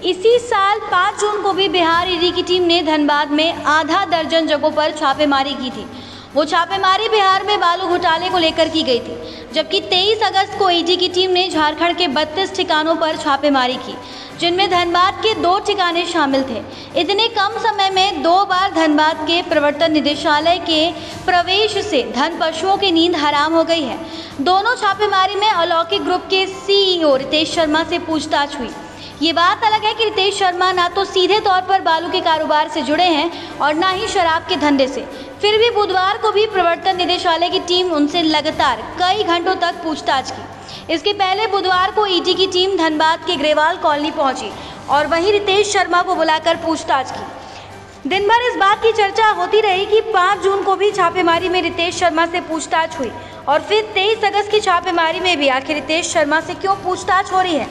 इसी साल 5 जून को भी बिहार ईडी की टीम ने धनबाद में आधा दर्जन जगहों पर छापेमारी की थी। वो छापेमारी बिहार में बालू घोटाले को लेकर की गई थी, जबकि 23 अगस्त को ईडी की टीम ने झारखंड के 32 ठिकानों पर छापेमारी की, जिनमें धनबाद के दो ठिकाने शामिल थे। इतने कम समय में दो बार धनबाद के प्रवर्तन निदेशालय के प्रवेश से धन पशुओं की नींद हराम हो गई है। दोनों छापेमारी में अलौकिक ग्रुप के सीईओ रितेश शर्मा से पूछताछ हुई। ये बात अलग है कि रितेश शर्मा ना तो सीधे तौर पर बालू के कारोबार से जुड़े हैं और ना ही शराब के धंधे से। फिर भी बुधवार को भी प्रवर्तन निदेशालय की टीम उनसे लगातार कई घंटों तक पूछताछ की। इसके पहले बुधवार को ईडी की टीम धनबाद के ग्रेवाल कॉलोनी पहुँची और वहीं रितेश शर्मा को बुलाकर पूछताछ की। दिन भर इस बात की चर्चा होती रही कि 5 जून को भी छापेमारी में रितेश शर्मा से पूछताछ हुई और फिर 23 अगस्त की छापेमारी में भी आखिर रितेश शर्मा से क्यों पूछताछ हो रही है?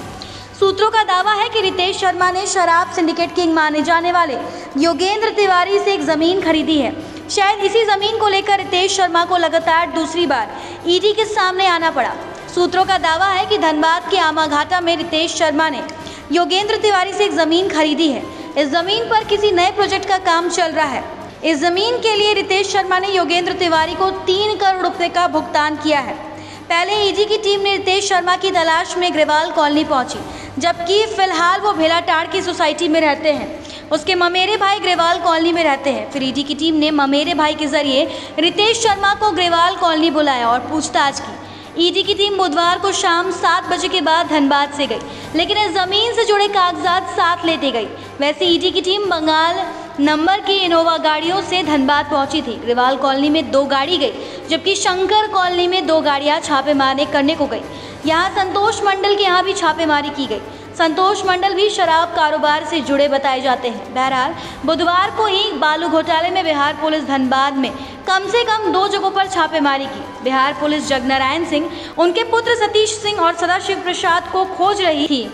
सूत्रों का दावा है कि रितेश शर्मा ने शराब सिंडिकेट किंग माने जाने वाले योगेंद्र तिवारी से एक ज़मीन खरीदी है। शायद इसी ज़मीन को लेकर रितेश शर्मा को लगातार दूसरी बार ईडी के सामने आना पड़ा। सूत्रों का दावा है कि धनबाद के आमाघाटा में रितेश शर्मा ने योगेंद्र तिवारी से एक ज़मीन खरीदी है। इस ज़मीन पर किसी नए प्रोजेक्ट का काम चल रहा है। इस ज़मीन के लिए रितेश शर्मा ने योगेंद्र तिवारी को तीन करोड़ रुपए का भुगतान किया है। पहले ईडी की टीम ने रितेश शर्मा की तलाश में ग्रेवाल कॉलोनी पहुँची, जबकि फ़िलहाल वो भेलाटाड़ की सोसाइटी में रहते हैं। उसके ममेरे भाई ग्रेवाल कॉलोनी में रहते हैं। फिर ईडी की टीम ने ममेरे भाई के ज़रिए रितेश शर्मा को ग्रेवाल कॉलोनी बुलाया और पूछताछ की। ईडी की टीम बुधवार को शाम सात बजे के बाद धनबाद से गई, लेकिन ज़मीन से जुड़े कागजात साथ लेते गई वैसे ईडी की टीम बंगाल नंबर की इनोवा गाड़ियों से धनबाद पहुँची थी। ग्रिवाल कॉलोनी में दो गाड़ी गई, जबकि शंकर कॉलोनी में दो गाड़ियाँ छापेमारी करने को गई। यहाँ संतोष मंडल के यहाँ भी छापेमारी की गई। संतोष मंडल भी शराब कारोबार से जुड़े बताए जाते हैं। बहरहाल, बुधवार को ही बालू घोटाले में बिहार पुलिस धनबाद में कम से कम दो जगहों पर छापेमारी की। बिहार पुलिस जगनारायण सिंह, उनके पुत्र सतीश सिंह और सदाशिव प्रसाद को खोज रही थी,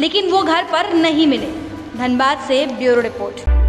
लेकिन वो घर पर नहीं मिले। धनबाद से ब्यूरो रिपोर्ट।